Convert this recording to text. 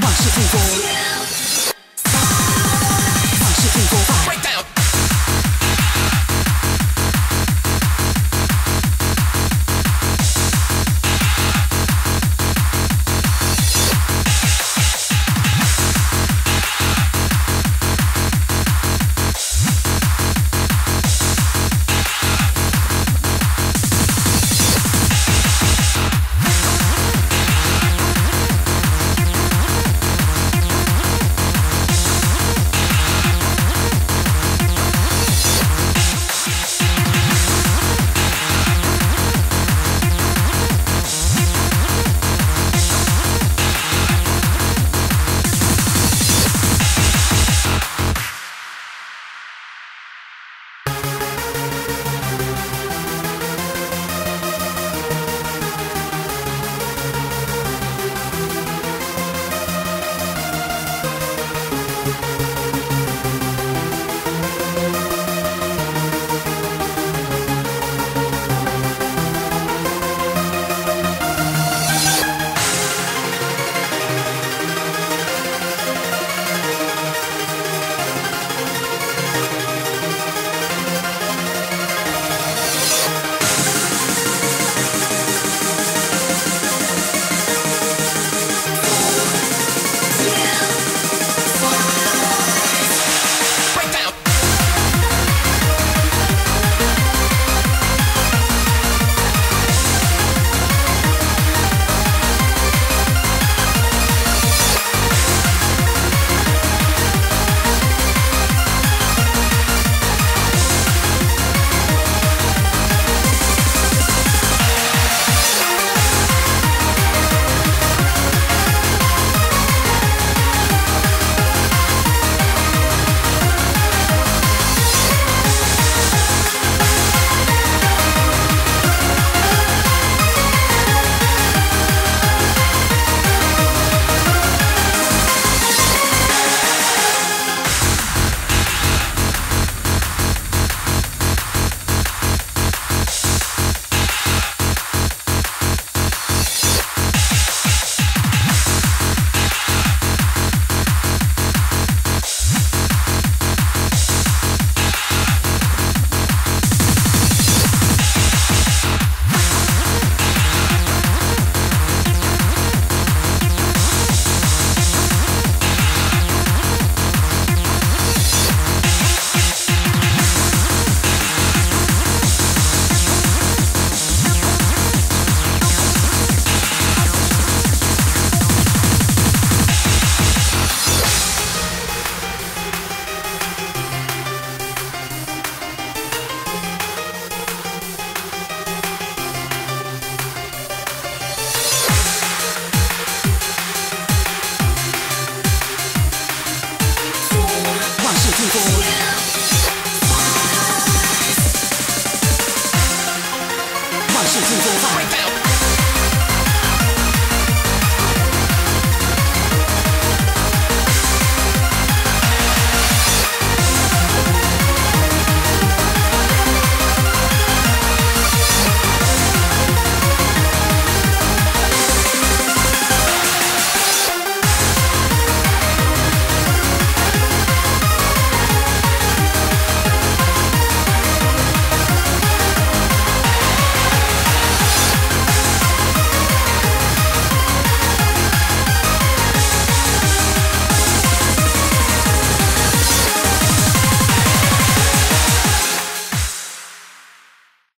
万事不恭